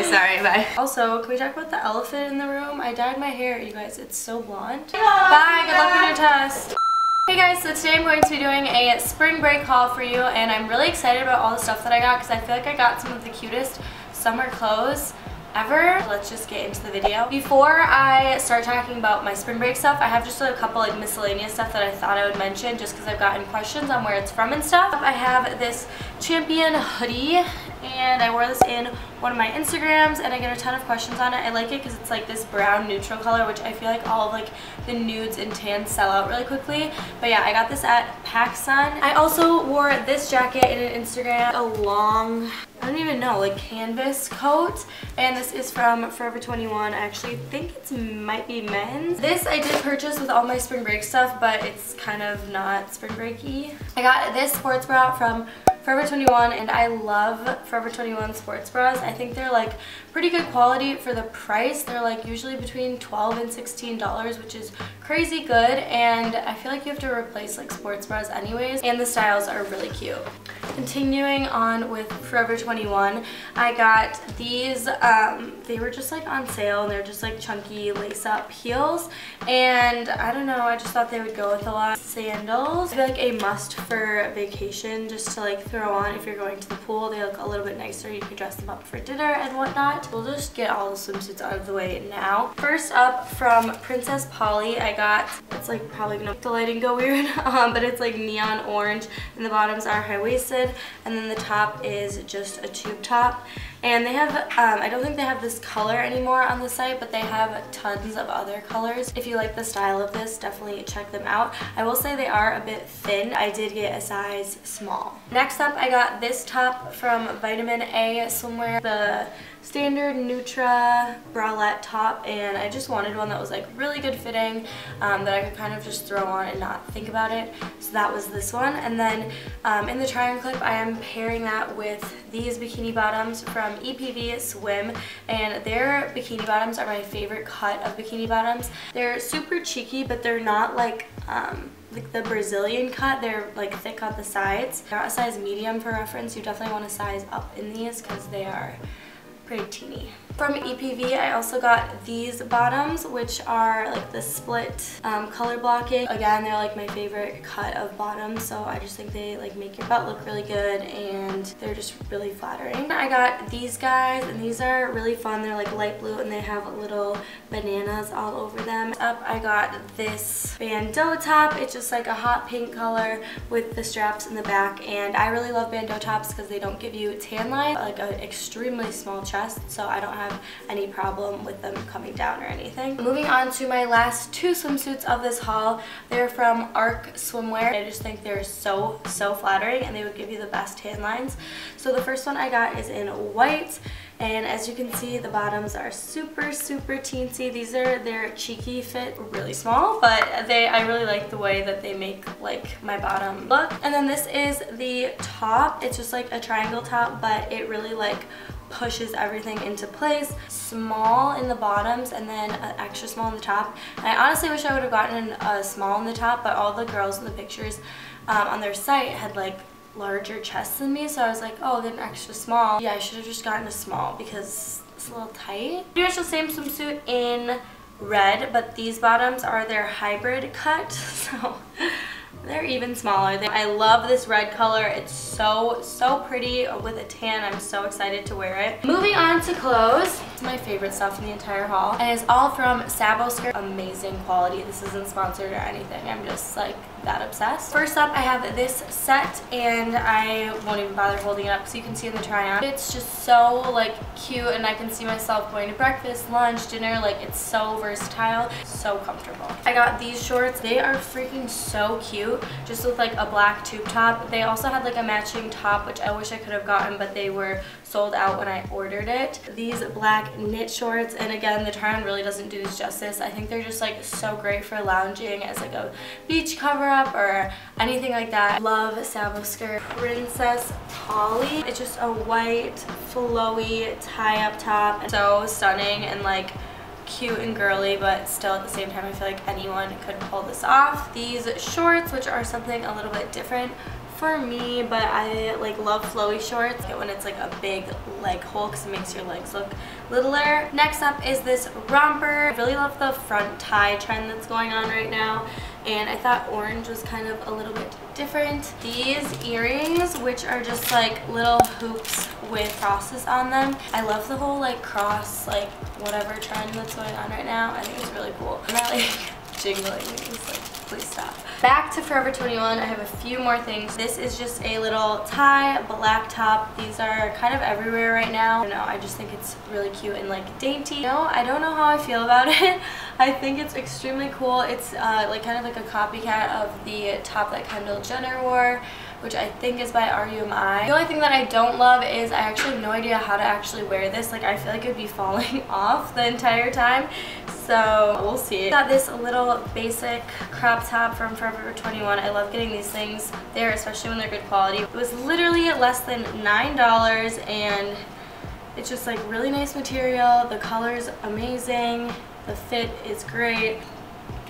Okay, sorry, bye. Also, can we talk about the elephant in the room? I dyed my hair, you guys. It's so blonde. Bye, good luck on your test. Hey guys, so today I'm going to be doing a spring break haul for you and I'm really excited about all the stuff that I got because I feel like I got some of the cutest summer clothes ever. Let's just get into the video. Before I start talking about my spring break stuff, I have just a couple like miscellaneous stuff that I thought I would mention just because I've gotten questions on where it's from and stuff. I have this Champion hoodie and I wore this in one of my Instagrams and I get a ton of questions on it. I like it because it's like this brown neutral color which I feel like all of like the nudes and tans sell out really quickly. But yeah, I got this at PacSun. I also wore this jacket in an Instagram, a long I don't even know, like canvas coat. And this is from Forever 21. I actually think it might be men's. This I did purchase with all my spring break stuff, but it's kind of not spring breaky. I got this sports bra from Forever 21 and I love Forever 21 sports bras. I think they're like pretty good quality for the price. They're like usually between 12 and $16 which is crazy good and I feel like you have to replace like sports bras anyways and the styles are really cute. Continuing on with Forever 21, I got these, um, they were just like on sale and they're just like chunky lace up heels and I don't know, I just thought they would go with a lot. Sandals, I feel like a must for vacation just to like throw on if you're going to the pool. They look a little bit nicer. You can dress them up for dinner and whatnot. We'll just get all the swimsuits out of the way now. First up from Princess Polly, I got, it's like probably gonna make the lighting go weird, um, but it's like neon orange and the bottoms are high-waisted and then the top is just a tube top. And they have, um, I don't think they have this color anymore on the site, but they have tons of other colors. If you like the style of this, definitely check them out. I will say they are a bit thin. I did get a size small. Next up, I got this top from Vitamin A Swimwear. The standard Nutra bralette top and I just wanted one that was like really good fitting um, that I could kind of just throw on and not think about it. So that was this one. And then um, in the try on clip I am pairing that with these bikini bottoms from EPV Swim and their bikini bottoms are my favorite cut of bikini bottoms. They're super cheeky but they're not like um, like the Brazilian cut, they're like thick on the sides. They're not a size medium for reference, you definitely want to size up in these because they are pretty teeny. From EPV, I also got these bottoms, which are like the split um, color blocking. Again, they're like my favorite cut of bottoms, so I just think they like make your butt look really good and they're just really flattering. I got these guys, and these are really fun. They're like light blue and they have little bananas all over them. Up, I got this bandeau top. It's just like a hot pink color with the straps in the back, and I really love bandeau tops because they don't give you tan line, like an extremely small chest, so I don't have have any problem with them coming down or anything. Moving on to my last two swimsuits of this haul. They're from Ark Swimwear. I just think they're so, so flattering and they would give you the best tan lines. So the first one I got is in white and as you can see the bottoms are super super teensy these are their cheeky fit really small but they I really like the way that they make like my bottom look and then this is the top it's just like a triangle top but it really like pushes everything into place. Small in the bottoms and then extra small in the top. And I honestly wish I would have gotten a small in the top, but all the girls in the pictures um, on their site had like larger chests than me, so I was like, oh, they're extra small. Yeah, I should have just gotten a small because it's a little tight. Pretty much the same swimsuit in red, but these bottoms are their hybrid cut, so they're even smaller. I love this red color. It's so, so pretty with a tan. I'm so excited to wear it. Moving on to clothes. It's my favorite stuff in the entire haul. And it's all from Sabo Skirt. Amazing quality. This isn't sponsored or anything. I'm just like that obsessed. First up, I have this set and I won't even bother holding it up so you can see in the try on. It's just so like cute and I can see myself going to breakfast, lunch, dinner. Like it's so versatile, so comfortable. I got these shorts. They are freaking so cute just with like a black tube top. They also had like a matching top which I wish I could have gotten but they were sold out when I ordered it. These black knit shorts and again the try on really doesn't do these justice. I think they're just like so great for lounging as like a beach cover up or anything like that. Love Sabo skirt. Princess Polly. It's just a white flowy tie up top. So stunning and like cute and girly but still at the same time I feel like anyone could pull this off. These shorts which are something a little bit different for me, but I like love flowy shorts get when it's like a big leg hole because it makes your legs look littler. Next up is this romper. I really love the front tie trend that's going on right now and I thought orange was kind of a little bit different. These earrings, which are just like little hoops with crosses on them. I love the whole like cross, like whatever trend that's going on right now. I think it's really cool. I'm not like jingling these, like please stop. Back to Forever 21, I have a few more things. This is just a little tie, black top. These are kind of everywhere right now. I know, I just think it's really cute and like dainty. No, I don't know how I feel about it. I think it's extremely cool. It's uh, like kind of like a copycat of the top that Kendall Jenner wore which I think is by RUMI. The only thing that I don't love is I actually have no idea how to actually wear this. Like I feel like it would be falling off the entire time. So we'll see. Got this little basic crop top from Forever 21. I love getting these things there, especially when they're good quality. It was literally less than $9 and it's just like really nice material. The color's amazing. The fit is great.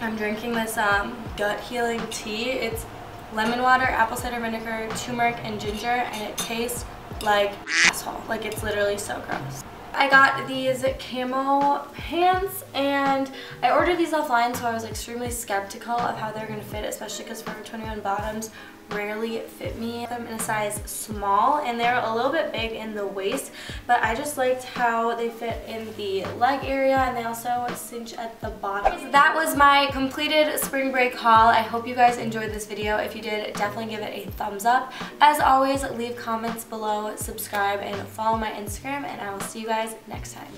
I'm drinking this um, gut healing tea. It's lemon water, apple cider vinegar, turmeric, and ginger, and it tastes like asshole. Like it's literally so gross. I got these camo pants and I ordered these offline so I was extremely skeptical of how they're going to fit especially because Forever 21 bottoms rarely fit me. I'm in a size small and they're a little bit big in the waist, but I just liked how they fit in the leg area and they also cinch at the bottom. That was my completed spring break haul. I hope you guys enjoyed this video. If you did, definitely give it a thumbs up. As always, leave comments below, subscribe, and follow my Instagram, and I will see you guys next time.